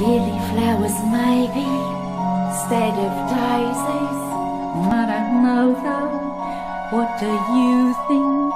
Gillyflowers maybe, instead of daisies. I don't know though, what do you think?